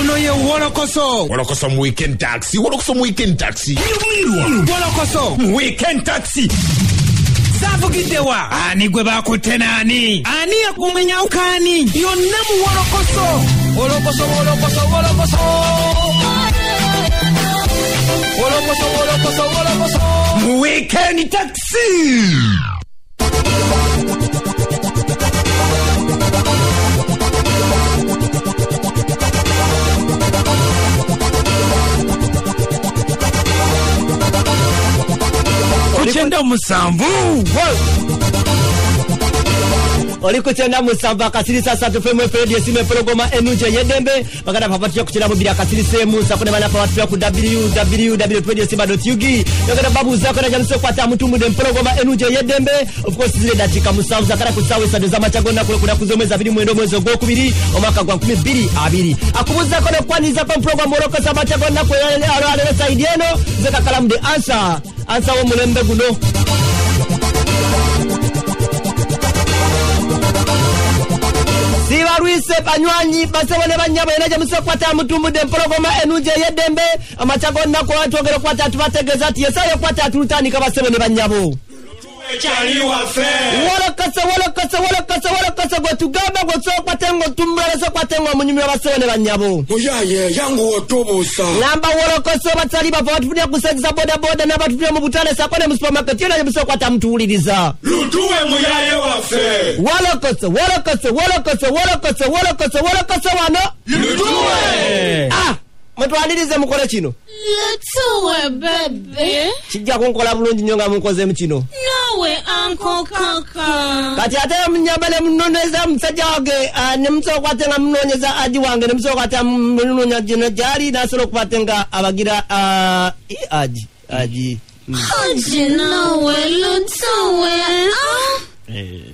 ono ye wolokoso. Wolokoso mu weekend taxi wolokoso mu weekend taxi. Wolokoso. Mu weekend taxi. Zavugiddewa ani gwe bakutte naani ani yakumenyawukaani yonna mu wolokoso. Wolokoso wolokoso wolokoso. Wolokoso wolokoso wolokoso. Mu weekend taxi kukyenda musanvu oli kukyenda musanvu akasirisa asatu femu efredi esimu empologoma enungi ey'eddembe baganda papatira kukira mubiri akasirisa emu nsako ne banapa batula ku www.ug yogenda babuuzako najamusa okukwata mutumbude empologoma enungi ey'eddembe ofcourse zire dakiika musanvu zakala ku ssaawa esatu ez'amakya gonna kulekuna z'omwezi abiri. Mwenda omwezi ogwokubiri omwaka gwa 22 akubuuzako nekukwanizako empologoma olokosa amakya gonna kwalero saidi eno zekakalamu the answer ansa w'omulembe guno sibalwise banywanyi basebo ne banyabo yena gyemusa okukwata mutumbudde empologoma enungi ey'eddembe amakya gonnako twogera okukwata tubategeeza nti yesayo okukwata tulutandika basebo ne banyabo walakasa walakasa walakasa walakasa gwe tugamba gwe sokwate ng'otumulala sokwate ng'omunyumya abasewene bannyabo muyaye yangu wotubuusa ngamba walakasa abatali bafa batufunire kusagisa bodaboda n'abatufunire mu butale sako ne mu supamaketi yona gyemusokwata mutuwuliriza lutuwe muyaye waffe walakasa walakasa walakasa walakasa walakasa walakasa wano Ah, mutwalirize mukole kino Lutuwe bebe kijja kunkola bulungi nnyo nga munkozemu kino nawe anko kaka. Kati ate munyambale munoneza musajja wange ah, nemusokwate nga munonyeza aji wange nemusokwate munonya gino gyali nasobola okubate nga abagira ah, i aji aji. Haji nawe lutuwe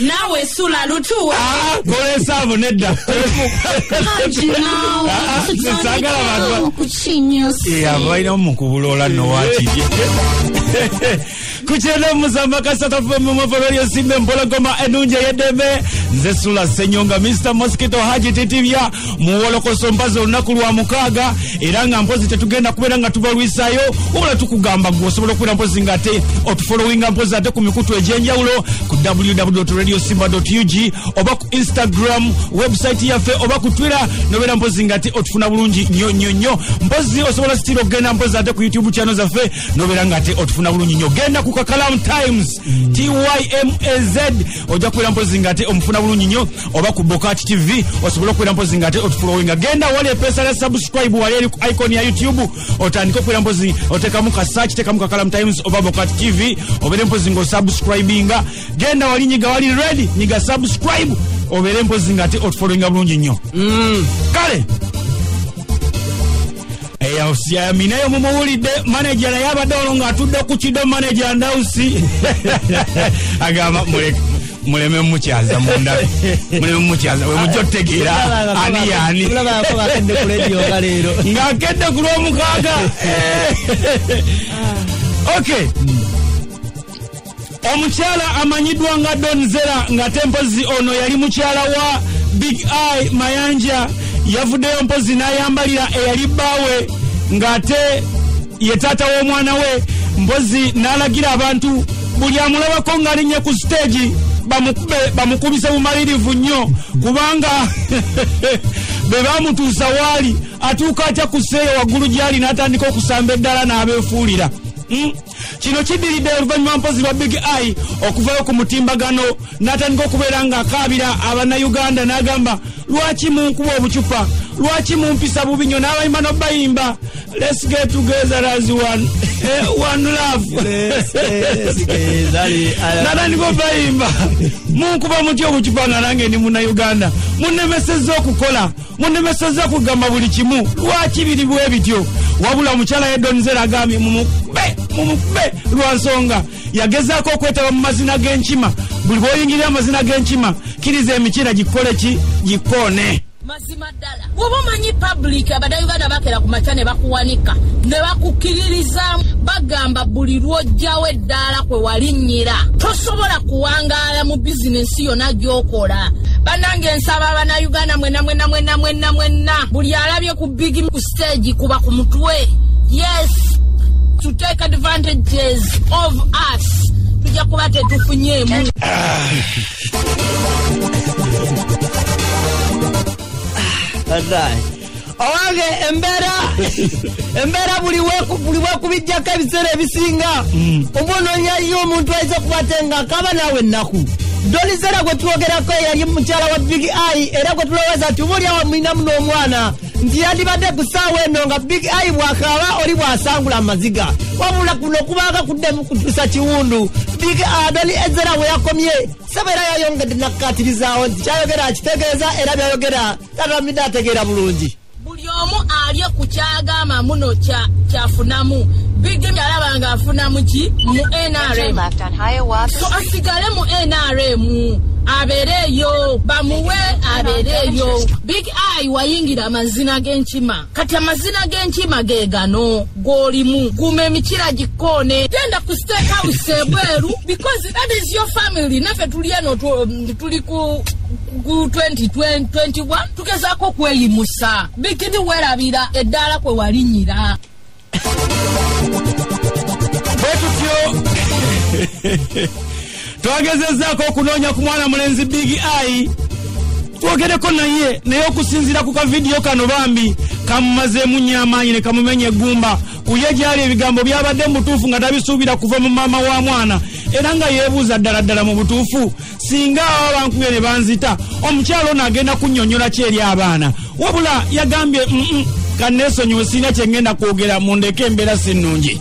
nawe sula lutuwe kolesaavo nedda. Haji nawe Sagala bantu ba- kukinyosi abalinamu kukyenda omuzamba kasatafemumafolorio simba empologoma enungi ey'eddembe nze sula senyonga mr mosquito haji titibya muwolokoso mpazi olunaku lwa mukaaga era nga mpozi tetugenda kubeera nga tubalwisayo wabula tukugamba gwe osobola okubeera mpozi nga ate otufolowinga mpozi ate ku mikutu egy'enjawulo ku www.radiosimba ug oba ku instagram website yaffe oba ku twitter nobeera mpozi nga ate otufuna bulungi nnyo nnyo nnyo. Mpozi osobola sitira okugenda mpozi ate ku youtube channel zaffe nobeera nga ate otufuna bulungi nnyo. Genda ku kakalamu times tymaz ojja kubeera mpozi nga ate omufuna bulungi nnyo oba ku bokat tv osobole okubeera mpozi nga ate otufolowinga genda wali epeesa lya subscribe wali eri ku icon ya youtube otandike okubeera mpozi otekamu ka search tekamu kakalamu times oba bokat tv obeere mpozi nga osubscribinga. Genda wali nyiga wali ready nyiga subscribe obeere mpozi nga ate otufolowinga bulungi nnyo. Kale yaminayo mumuwulidde manaja naye abadde olwo ng'atudde ku kido manaja ndausi agamba muleme mukyaza mundabe muleme mukyaza we mujja otutegeera ani yaani ng'akedde ku lwomukaaga. Ok. Omukyala amanyiddwa nga donzera ng'ate mpozi ono yali mukyala wa big eye mayanja yavuddeyo mpozi n'ayambalira eyali bbaawe ng'ate ye taata w'omwana we mpozi n'alagira abantu buli amulabako ng'alinnye ku siteegi bamukube bamukubise bumalirivu nnyo kubanga bwe bamutuusa waali atuuka atya ku seeyo waggulu gyali n'atandika okusamba eddala n'abeefuulira Mm. Kino kiddiridde oluvannyuma mpozi lwa big eye okuvayo ku mutimbagano n'atandika okubeera ng'akaabira abannayuganda n'agamba lwaki munkuba obucupa? Lwaki mumpisa bubi nnyo n'abayimba nobayimba let's get together as one one love. Natandika bayimba munkuba mutya obucupa nga nange ndi munauganda munemeseza okukola munemeseza okugamba buli kimu. Lwaki biri bwe bityo? Wabula omukyala yedonizera agambye mumukube mumukube lwa nsonga. Yagezaako okwetaba mu mazina g'enkima. Buli bwoyingirira amazina g'enkima kiriza emikira gikole ki? Gikoone mazima ddala. Bw'oba omanyi public abadayuganda bakera ku makya ne bakuwanika ne bakukkiririzamu bagamba buli lwojjawo eddaala kwe walinnyira tosobola kuwangaala mu bizinensi yonna gy'okola. Bannange nsaba abanayuganda mwena mwena mwena mwena mwena buli alabye ku bigi ku stage kuba ku mutwe. Yes to take advantages of us. Tujja kuba tetufunyeemu Wallahi. owange embeera embeera buli weku- buli wekubijjako ebiseera ebisinga. Oba onoonyayo omuntu ayinza okuba ate nga akaba naawe ennaku. Dolizera gwe twogerako eyali mukyala wa big i era gwe tulowooza nti oba oliawo mwinamu n'omwana nti yandibadde ku ssaawa eno nga big i bwakaaba oli bw'asangula amaziga. Wabula kuno kubanga kuddemu kutuusa kiwundu. Big adoli ezera we yakomye. Saba era yayongedde nakkatirizawo nti kyayogera akitegeeza era byayogera. Tatamidde ategeera bulungi. Buli omu alye ku kyagamba muno kya- kyafunamu. Bigemi alaba nga afunamu ki? Mu nrm so asigale mu nrm abeereeyo bamuwe abeereeyo big i wayingira amazina g'enkima. Kati amazina g'enkima ge gano g'olimu guma emikira gikkoone genda ku state house ebweru because that is your family. Naffe tuli eno tu- tuli ku ku 2021 tugezaako okweyimusa. Bigini werabira eddaala kwe walinnyira bwe tutyo. Twagezezaako okunoonya ku mwana mulenzi big i twogereko naye naye okusinziira ku kavidiyo kano bambi kamumazeemu nnyo amaanyi ne kamumenya eggumba. Kuye gyali ebigambo byabadde mu butuufu nga tabisuubira kuva mu maama wa mwana. Era nga yeebuuza ddala ddala mu butuufu singa aba bankubye ne banzita omukyalo ono agenda kunnyonnyola ki eri abaana. Wabula yagambye "Mm-mm, kanneesonyiwe sirina kye ngenda kwogera mundeke embeera si nnungi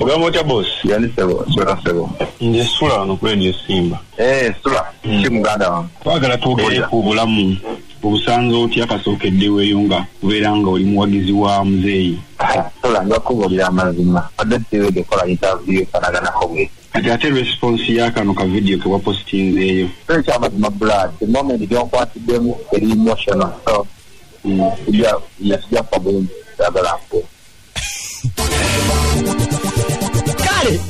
ogamba otya bosi yani sebo sura sebo. Nze sula wano ku radio simba. Eh sura ki muganda wange. Twagala twogere ku bulamu. Obusanza otya kasookeddewo eyo nga kubeera nga oli muwagizi wa muzeeyi? Sura njakubuulira amazima. Adde siwege kola interview fanaganako bwe. Kati ate response yakano ka vidiyo ke wapositinzeeyo ekyamazima blood. The moment gyonkwatiddemu eri emotional. So sijja sijja kufa bulungi sagala nfu kale